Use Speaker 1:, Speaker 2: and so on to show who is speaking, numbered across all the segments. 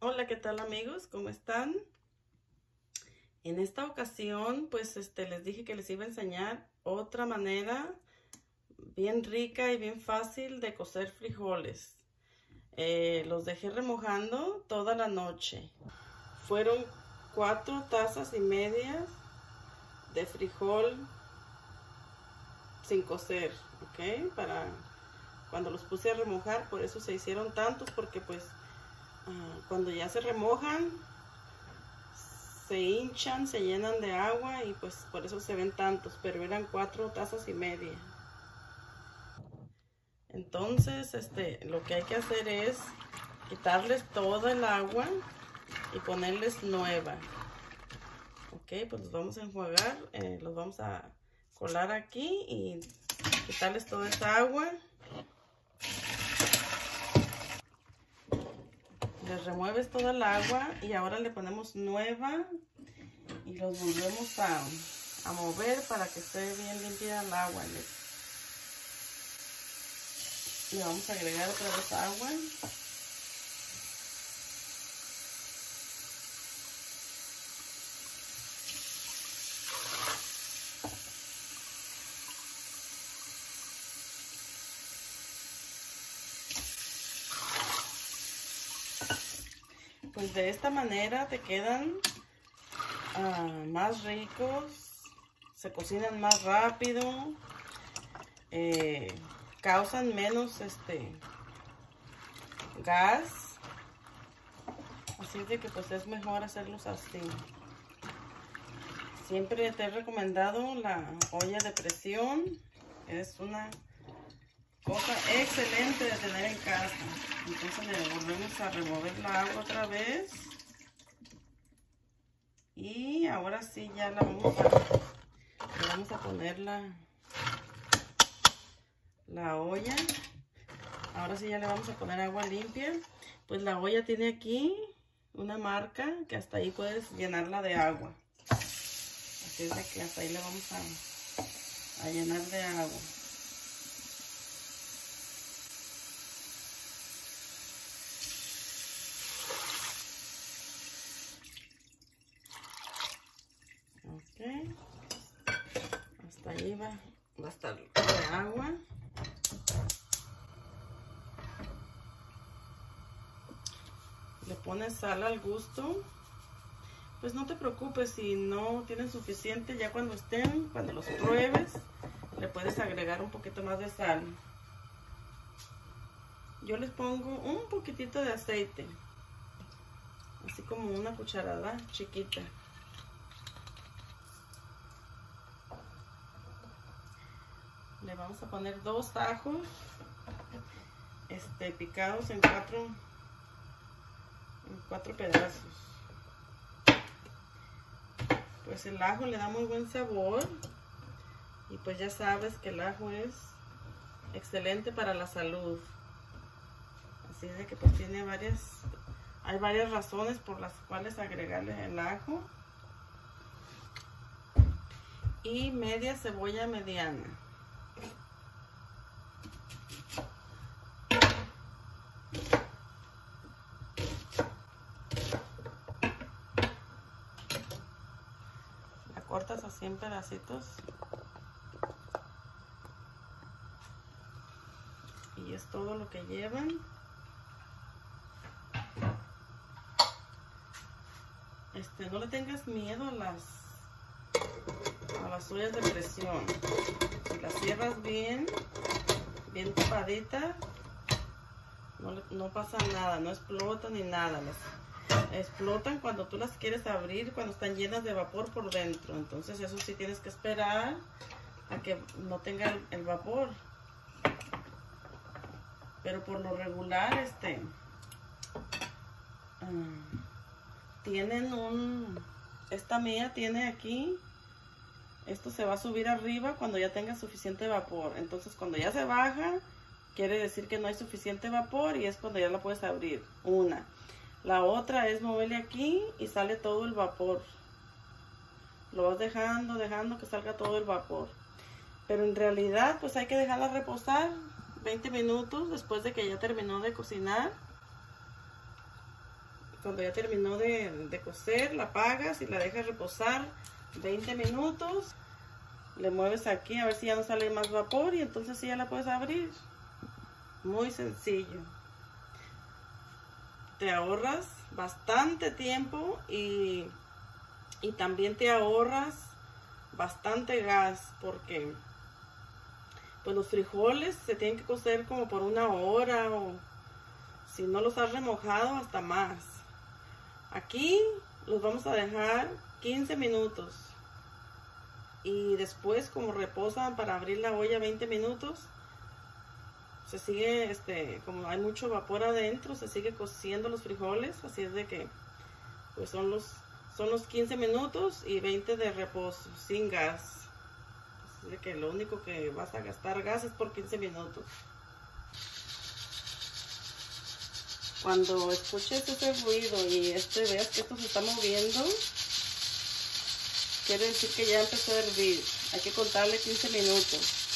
Speaker 1: Hola, ¿qué tal amigos? ¿Cómo están? En esta ocasión, pues este, les dije que les iba a enseñar otra manera bien rica y bien fácil de cocer frijoles. Eh, los dejé remojando toda la noche. Fueron cuatro tazas y media de frijol sin cocer, ¿ok? Para cuando los puse a remojar, por eso se hicieron tantos, porque pues cuando ya se remojan, se hinchan, se llenan de agua y pues por eso se ven tantos, pero eran cuatro tazas y media. Entonces, este, lo que hay que hacer es quitarles todo el agua y ponerles nueva. Ok, pues los vamos a enjuagar, eh, los vamos a colar aquí y quitarles toda esa agua. Les remueves toda el agua y ahora le ponemos nueva y los volvemos a, a mover para que esté bien limpia el agua. Le vamos a agregar otra vez agua. Pues de esta manera te quedan uh, más ricos, se cocinan más rápido, eh, causan menos este gas, así de que pues es mejor hacerlos así. Siempre te he recomendado la olla de presión, es una cosa excelente de tener en casa. Entonces le volvemos a remover la agua otra vez. Y ahora sí ya la vamos a, le vamos a poner la, la olla. Ahora sí ya le vamos a poner agua limpia. Pues la olla tiene aquí una marca que hasta ahí puedes llenarla de agua. Así es que hasta ahí le vamos a, a llenar de agua. Hasta ahí va, estar de agua. Le pones sal al gusto. Pues no te preocupes si no tienes suficiente, ya cuando estén, cuando los pruebes, le puedes agregar un poquito más de sal. Yo les pongo un poquitito de aceite, así como una cucharada chiquita. Le vamos a poner dos ajos este, picados en cuatro, en cuatro pedazos. Pues el ajo le da muy buen sabor y pues ya sabes que el ajo es excelente para la salud. Así de que pues tiene varias, hay varias razones por las cuales agregarle el ajo. Y media cebolla mediana. Cortas así en pedacitos. Y es todo lo que llevan. Este, no le tengas miedo a las a las ollas de presión. Si las cierras bien, bien tapadita, no, no pasa nada, no explota ni nada explotan cuando tú las quieres abrir, cuando están llenas de vapor por dentro. Entonces eso sí tienes que esperar a que no tenga el, vapor. Pero por lo regular, este, ah, tienen un, esta mía tiene aquí, esto se va a subir arriba cuando ya tenga suficiente vapor. Entonces cuando ya se baja, quiere decir que no hay suficiente vapor y es cuando ya la puedes abrir. Una. La otra es moverle aquí y sale todo el vapor. Lo vas dejando, dejando que salga todo el vapor. Pero en realidad pues hay que dejarla reposar 20 minutos después de que ya terminó de cocinar. cuando ya terminó de, de cocer, la apagas y la dejas reposar 20 minutos. Le mueves aquí a ver si ya no sale más vapor y entonces sí ya la puedes abrir. Muy sencillo. Te ahorras bastante tiempo y, y también te ahorras bastante gas porque pues los frijoles se tienen que cocer como por una hora o si no los has remojado hasta más. Aquí los vamos a dejar 15 minutos y después como reposan para abrir la olla 20 minutos se sigue este como hay mucho vapor adentro se sigue cociendo los frijoles así es de que pues son los son los 15 minutos y 20 de reposo sin gas así de que lo único que vas a gastar gas es por 15 minutos cuando escuches ese ruido y este veas que esto se está moviendo quiere decir que ya empezó a hervir. Hay que contarle 15 minutos.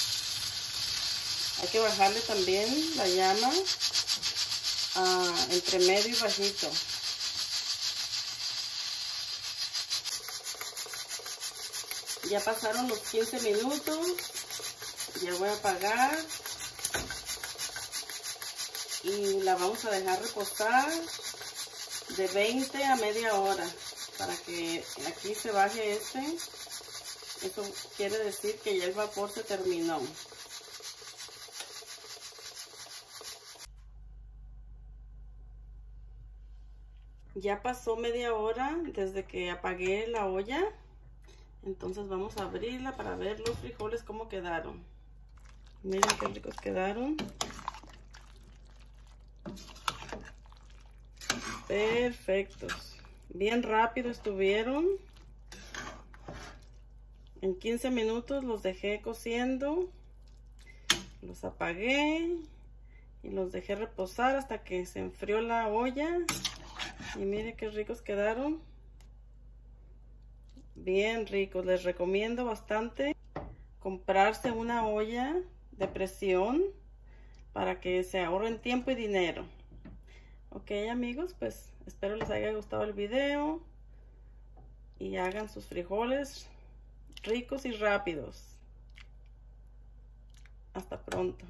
Speaker 1: Hay que bajarle también la llama a entre medio y bajito. Ya pasaron los 15 minutos. Ya voy a apagar. Y la vamos a dejar reposar de 20 a media hora para que aquí se baje este. Eso quiere decir que ya el vapor se terminó. Ya pasó media hora desde que apagué la olla. Entonces vamos a abrirla para ver los frijoles cómo quedaron. Miren qué ricos quedaron. Perfectos. Bien rápido estuvieron. En 15 minutos los dejé cociendo. Los apagué. Y los dejé reposar hasta que se enfrió la olla. Y mire qué ricos quedaron. Bien ricos. Les recomiendo bastante comprarse una olla de presión para que se ahorren tiempo y dinero. Ok amigos, pues Espero les haya gustado el video. Y hagan sus frijoles ricos y rápidos. Hasta pronto.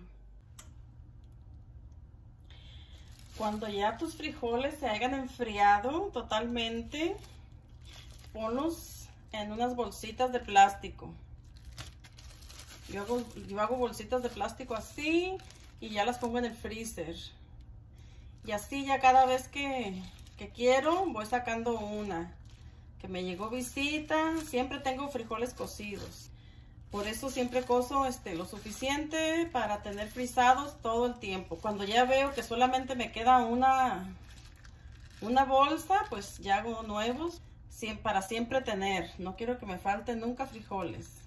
Speaker 1: Cuando ya tus frijoles se hayan enfriado totalmente, ponlos en unas bolsitas de plástico. Yo hago, bolsitas de plástico así y ya las pongo en el freezer. Y así ya cada vez que, quiero, voy sacando una. Que me llegó visita, siempre tengo frijoles cocidos. Por eso siempre cozo este, lo suficiente para tener frisados todo el tiempo. Cuando ya veo que solamente me queda una, una bolsa, pues ya hago nuevos para siempre tener. No quiero que me falten nunca frijoles.